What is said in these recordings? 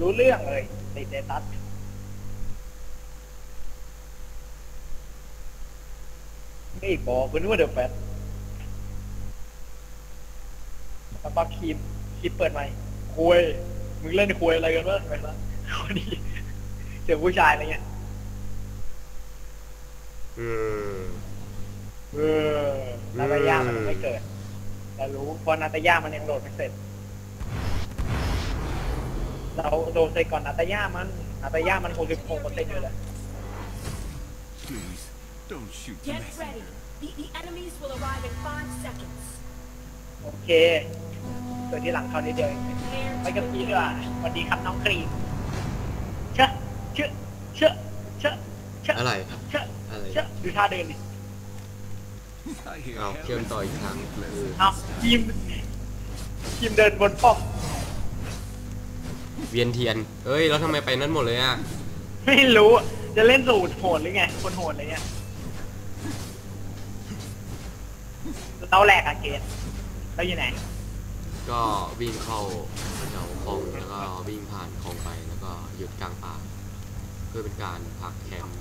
รู้เรื่องเลยติดเดตัสนี่บอกคุณว่าเดอะแฟตแล้วก็คีมคีมเปิดไหมค์คุยมึงเล่นคุยอะไรกันวะไปละคนนี้เจอผู้ชายอะไรเงี้ยเอืมเออนาตาย่ามันไม่เกิด แต่รู้เพราะนาตาย่ามันยังโดดไม่เสร็จ เราโดดเสร็จก่อนนาตาย่ามันนาตาย่ามันหกสิบหกเปอร์เซ็นต์อยู่เลย Please, don't shoot the Get messenger. ready. The, the enemies will arrive in five seconds. โอเคเกิดที่หลังเขานิดเดียวเอง Prepare ไปกับพีด้วยอะสวัสดีครับน้องครีมเชอะเชอะเชอะเชอะเชอะอะไรเชอะอะไรเชอะดูท่าเดินดิ I hear เอาเชื่อมต่ออีกครั้งคือเอาทีมทีมเดินบนป้อม เวียนเทียนเอ้ยแล้วทำไมไปนั้นหมดเลยอะไม่รู้อะจะเล่นสูตรโหดหรือไงคนโหดอะไรเงี้ยเราแหลกอะเกตเราอยู่ไหนก็วิ่งเข้าแถวคลองแล้วก็วิ่งผ่านคลองไปแล้วก็หยุดกลางป่าเพื่อเป็นการพักแคมป์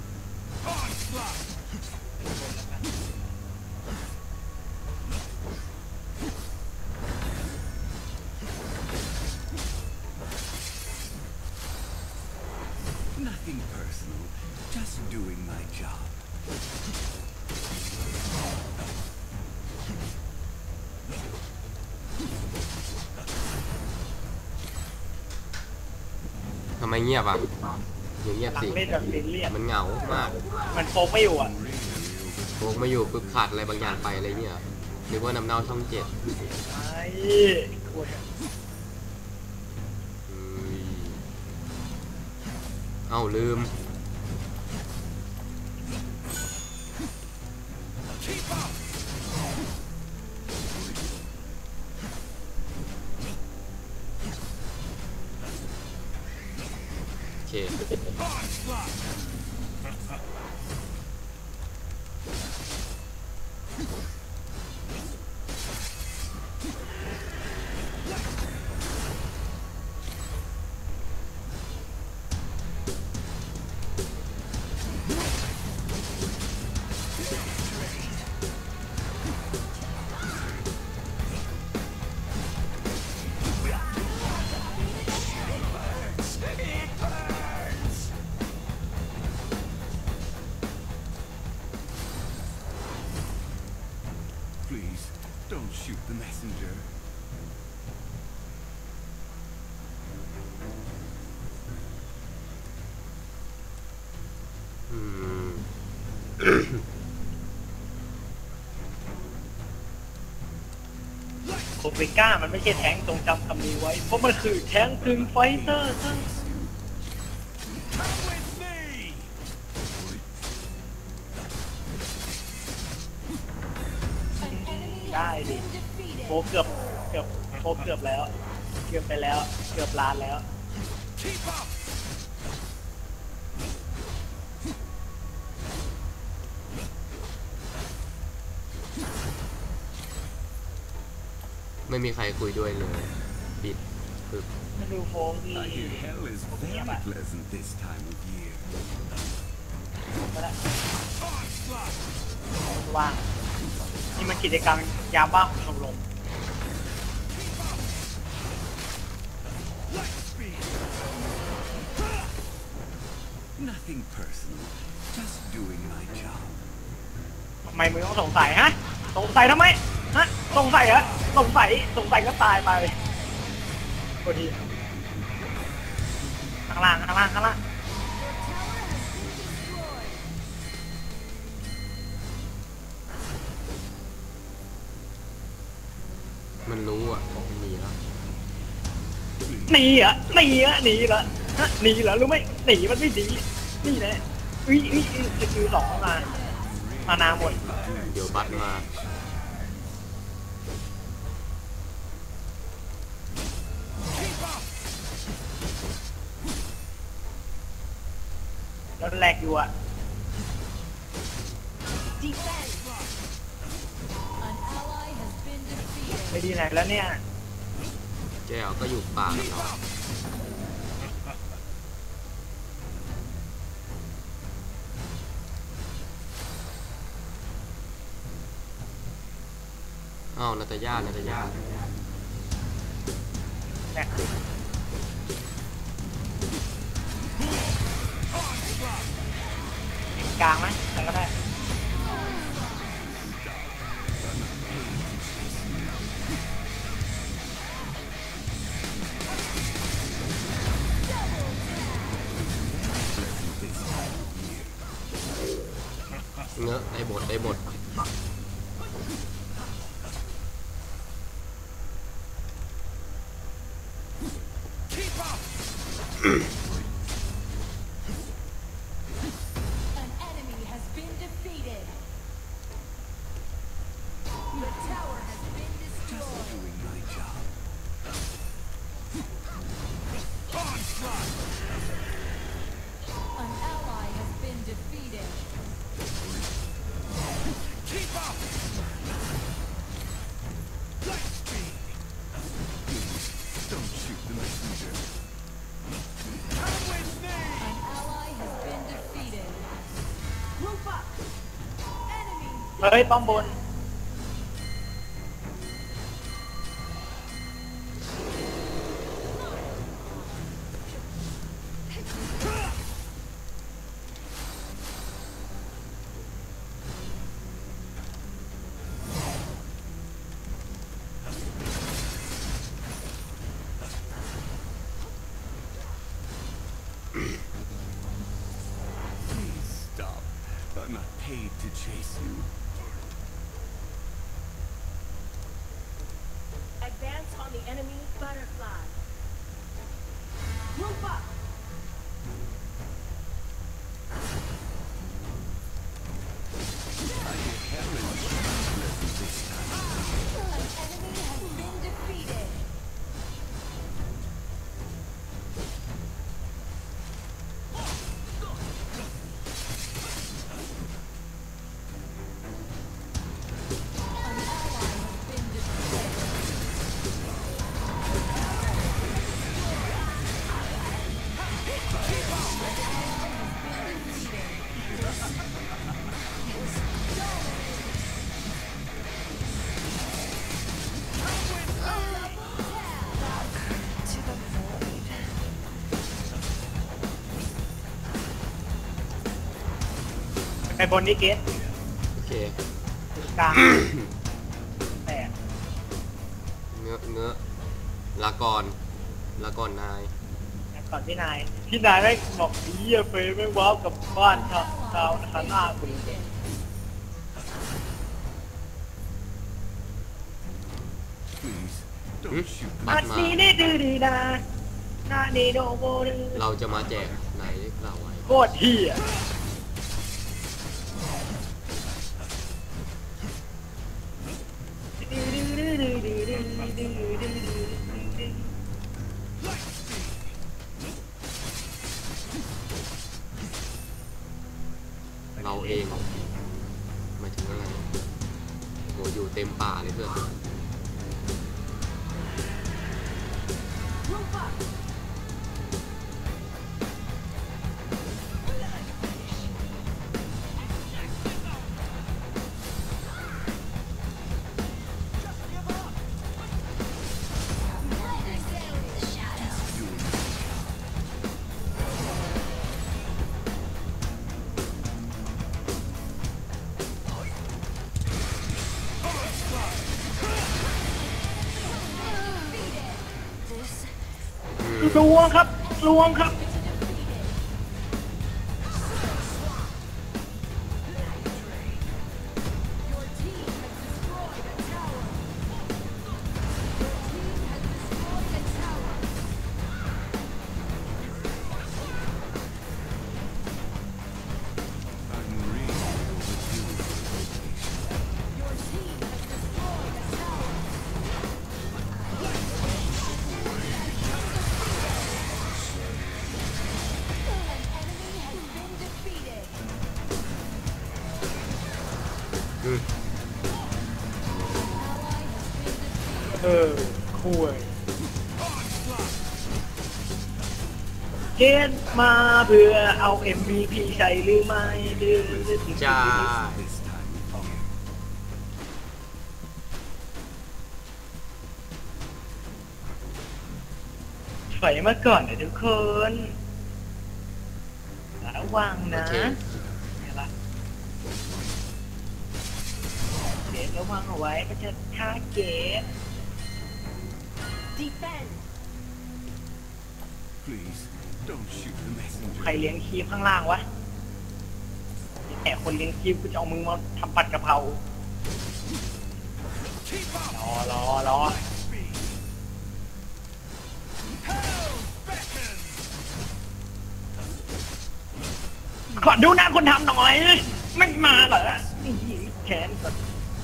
Nothing personal, just doing my job. ทำไมเงียบอะอย่าเงียบหลังสิ เล่นแบบซีเรียสมันเหงามากมันโฟกไม่อยู่อะ โบกมาอยู่ปุ๊บขาดอะไรบางอย่างไปอะไรเนี่ยนึกว่าน้ำเน่าช่องเจ็ด ไอ้คุยเเอาลืม โอเค Please, don't shoot the messenger. อืมโคเปก้ามันไม่ใช่แท้งจงจำคำนี้ไว้ เพราะมันคือแท้งกึ่งไฟเตอร์ ล้วเกือบล้านแล้ว Keep up! ไม่มีใครคุยด้วยเลยปิดปึ๊บมาดูโฟกนี่ I hear hell is very pleasant this time of year. ก็ได้ Onslaught! ว่างนี่มันกิจกรรมยามว่างของชมรม Nothing personal, just doing my job. ทำไมมึงต้องสงสัยฮะ สงสัยทำไม ฮะ สงสัยเหรอ สงสัย สงสัยก็ตายไปพอดีข้างล่างข้างล่างข้างล่างมันรู้อะมันหนีแล้วหนีเหรอะหนีเหรอะหนีเหรอฮะหนีเหรอรู้ไหมหนีมันไม่ดี นี่แหละอุ้ยอุ้ยอุ้ยสกิลสองมามานาหมดเดี๋ยวบัตมาแล้วแลกอยู่อะ Defend. An ally has been defeated. ไปดีไหนแล้วเนี่ย แก้วก็อยู่ป่ากับเอ้าวนาตาญานาตาญาแน่กลางไหม mm เฮ้ยป้อมบน Please stop. I'm not paid to chase บนนี่เกตโอเคกลางแต่เงอะเงอะลาก่อนลาก่อนนายก่อนพี่นายพี่นายแม่งบอกเฮียเฟยแม่งว้าวกลับบ้านชาวชาวคาหน้าคุณ Please, don't Hmm? shoot บัอัตนรมานี้นี่ดื้อดีนะนานี่โดโบดื้อเราจะมาแจกไหนเราไว้โคตรเฮีย ดื้อดื้อดื้อดื้อเราเองหมายถึงอะไรโหอยู่เต็มป่าเลยเพื่อน one could เกณนมาเพื่อเอา MVP ใช่หรือไม่ดื้อใช่ถอยมาก่อนนะทุกคนระวังนะเกณฑ์ระวังเอาไว้มันจะฆ่าเกณฑ์ defense Please don't shoot the messenger. ใครเลี้ยงคีบข้างล่างวะแอบคนเลี้ยงคีบกูจะเอามึงมาทำผัดกะเพรา Keep up! รอรอรอ Speed! Hell beckons! ขอดูหน้าคนทำหน่อย ไม่มาเหรอนี่แขนก่อน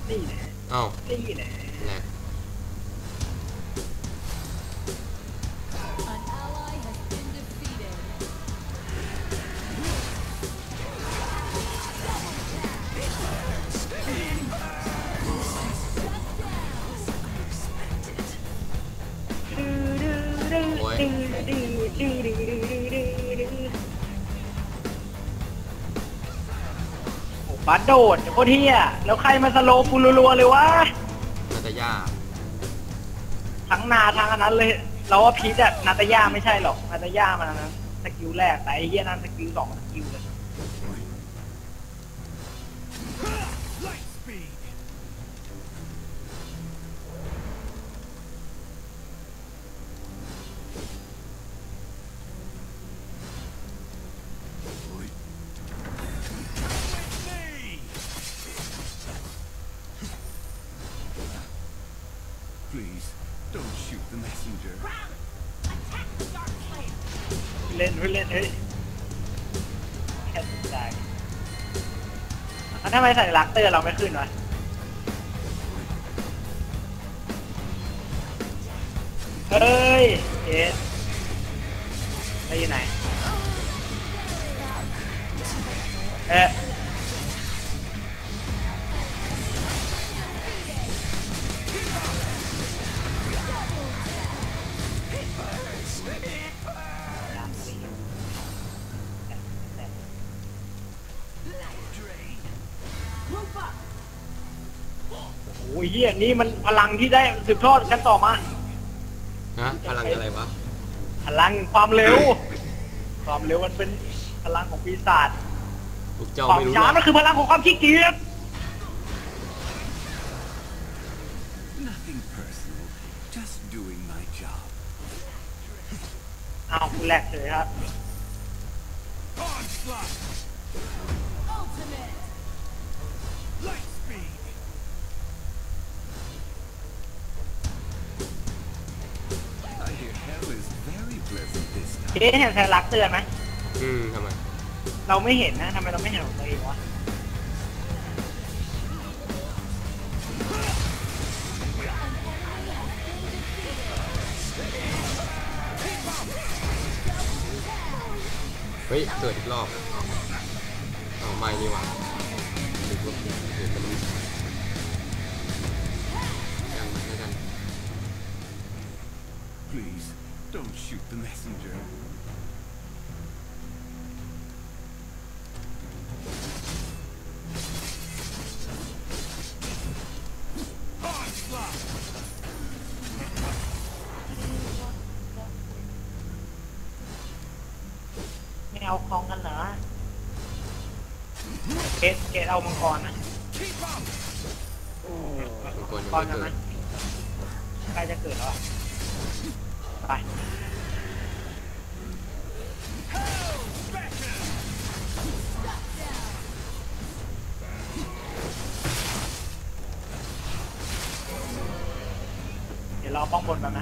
นี่แน่เอ้านี่แน่แหลก บัสโดดโคตรเที่ยแล้วใครมาสโลว์กูรัวๆเลยวะนาตาย่าทั้งนาทั้งอันนั้นเลย เราว่าพีทอะนาตาย่าไม่ใช่หรอกนาตาย่ามันอันนั้นสกิลแรกแต่ไอ้เหี้ยนั่นสกิลสองสกิลเลย ตอร์เราไม่ขึ้นวะเฮ้ยเอสไปอยู่ไหน เอ๊ะ นี่มันพลังที่ได้สืบทอดกันต่อมา ฮะพลังอะไรวะ พลังความเร็ว ความเร็วมันเป็นพลังของปีศาจพวกเจ้าความไม่รู้ช้าหรมัอนกคือพลังของความขี้เกียจ Nothing personal, just doing my job. เอาคุณแหลกเลยครับ Onslaught! Ultimate. Light speed! เจ๊ time. เห็นสัญลักษณ์เตือนไหมอืมทำไมเราไม่เห็นนะทำไมเราไม่เห็นของตัวเองวะเฮ้ยเกิดอีกรอบเอาไม่นี่หว่า รนะ Keep up! ทุกคนยังก่อนไม่กันเกินะดใกล้จะเกิดแล้วอะไป ราป้องบนกันน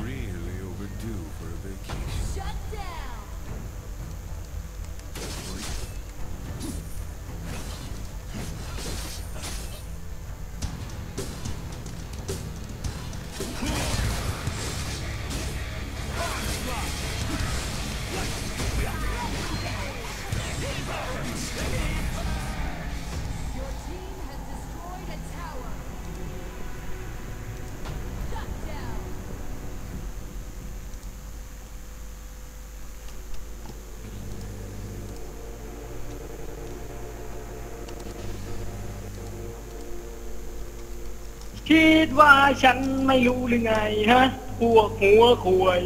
คิดว่าฉันไม่รู้หรือไงฮะพวกหัวควย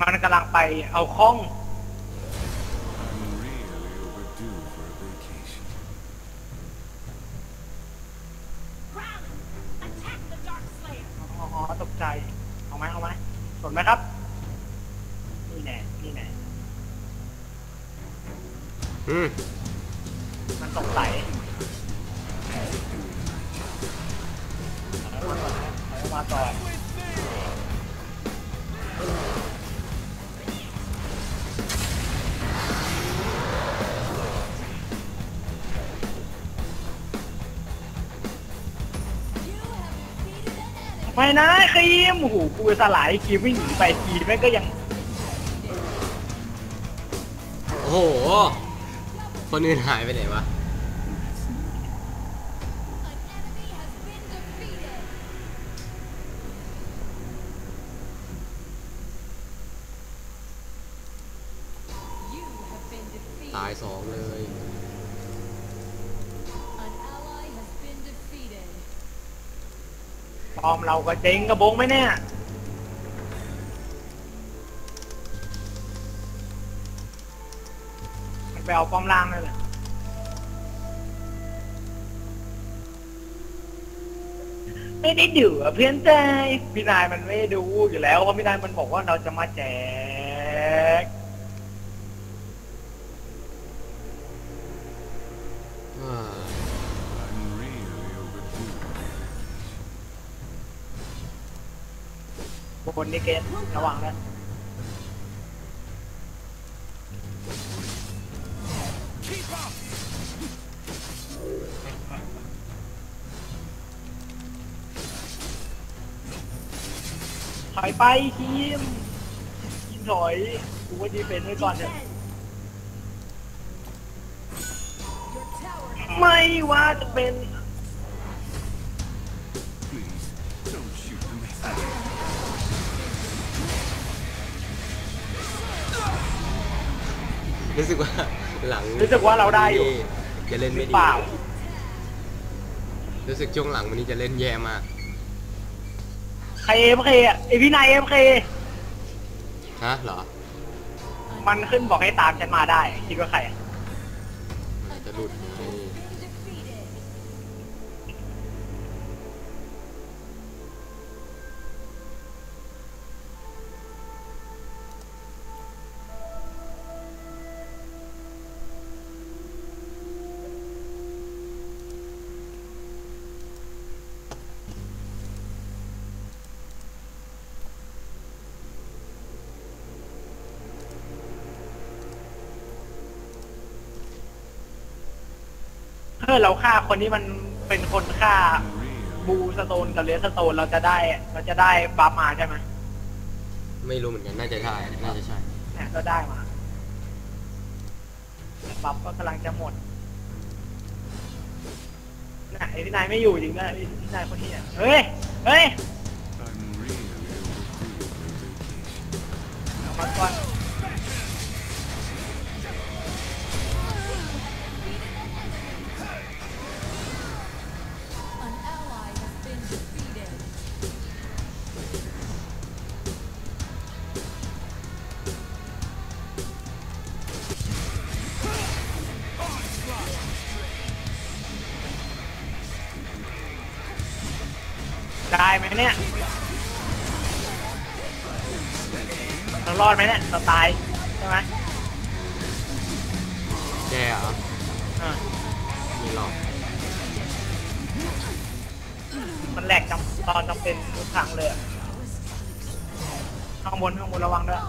มันกำลังไปเอาข้อง นี่แน่นี่แน่อืมมันสงสัยเอามาก่อนไม่นะครีมโอ้โหกูสลายครีมวิ่งหนีไปครีมแม่งก็ยัง โห คนอื่นหายไปไหนวะ ตายสองเลยปอมเราก็เจ๊งกระบงไหมเนี่ย เอาป้อมล่างนั่นแหละไม่ได้ดูอะเพื่อนใจพี่นายมันไม่ดูอยู่แล้วเพราะพี่นายมันบอกว่าเราจะมาแจกอ่า I'm really overdue for a vacation. บนนี่เกณฑ์ระวังนะ อยไปทีมทีมถอยกูว่าดีเป็นไว้ก่อนเถอะ Your tower ไม่ว่าจะเป็น Please, don't shoot the messenger. รู้สึกว่าหลังรู้สึกว่าเราได้อยู่ จะเล่นหไม่รือดีเปล่า รู้สึกช่วงหลังวันนี้จะเล่นแย่มาก ใครเอฟเคอะไอพี่นายเอฟเคฮะเหรอมันขึ้นบอกให้ตามฉันมาได้ คิดว่าใครอะจะหลุด เฮ้ยเราฆ่าคนที่มันเป็นคนฆ่า I'm really บูสโตนกับเลสโตนเราจะได้ เราจะได้บัฟมาใช่ไหมไม่รู้เหมือนกัน น่าจะใช่น่าจะใช่เนี่ยก็ได้มาบัฟก็กำลังจะหมดน่ะไอพี่นายไม่อยู่จริงนะไอพี่นายคนนี้อะเฮ้ย เฮ้ย I'm really overdue for a vacation. เอามาก่อน ได้ไหมเนี่ยเรารอดไหมเนี่ยเราตายใช่ไหมแย่เหรออ่าไม่หรอกมันแหลกจำตอนจำเป็นทุกครั้งเลยอะข้างบนข้างบนระวังด้วย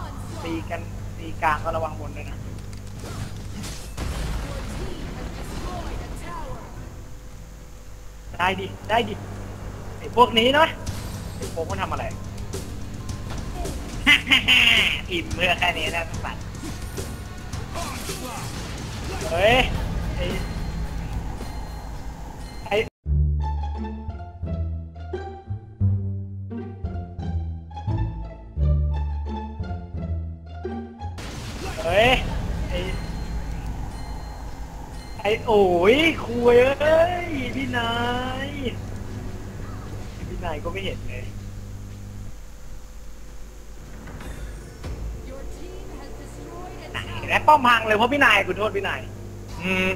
ตีกันตีกลางก็ระวังบนด้วยนะ Your team has destroyed a tower. ได้ดิได้ดิไอ้พวกนี้นะ ไอ้กมันทำอะไร อิ่มเมื่อแค่นี้นะสัตว์เฮ้ย ไอ้ไอ้เฮ้ย ไอ้ไอ้โอ้ยคุยเอ้ย พี่นาย พี่นายก็ไม่เห็น ให้ป้อมพังเลยเพราะพี่นายกูโทษพี่นายอืม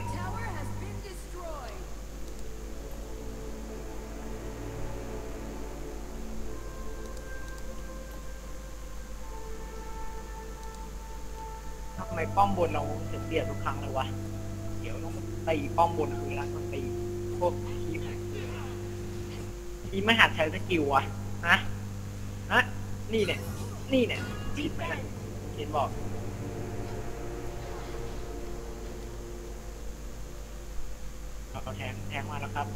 ทำไมป้อมบนเราเสียเปรียบทุกครั้งเลยวะ เดี๋ยวต้องตีป้อมบนคือละต้องตีพวกทีมทีมไม่หัดใช้สกิลวะนะฮะนี่เนี่ย นี่เนี่ยผิดไหมนะเห็นบอก เอาแทงแทงมาแล้วครับ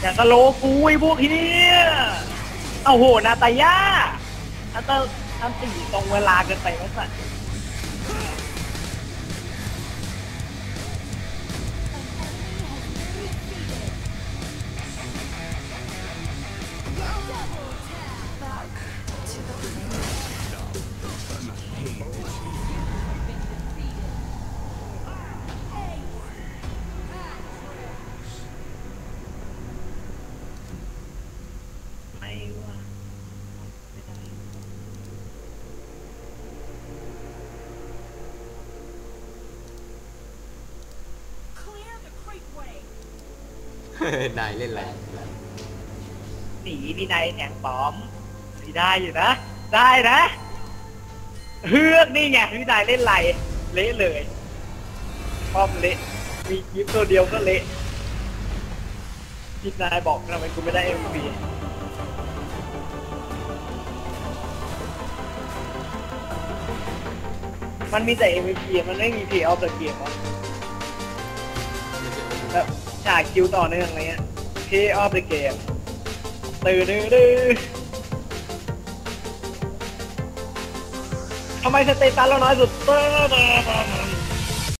อย่าสโลกูไอ้พวกเฮียเอาโห นาตายาอันตอันตีตรงเวลาเกินไปไหมสัตว์ นายเล่นอะไรหนีพี่นายแทงปลอมพี่ได้อยู่นะ ได้นะเฮือกนี่ไงพี่นายเล่นไรเละเลยป้อมเละมีคลิปตัวเดียวก็เละพี่นายบอกทำไมกูไม่ได้เอ็มพีมันมีแต่ MVP มันไม่มี Play of the Game หรอแบบ ฉากคิวต่อเนื่องอะไรเงี้ย Pay of the Game ตื่นดื้อดื้อทำไมสเตตัสเราน้อยสุด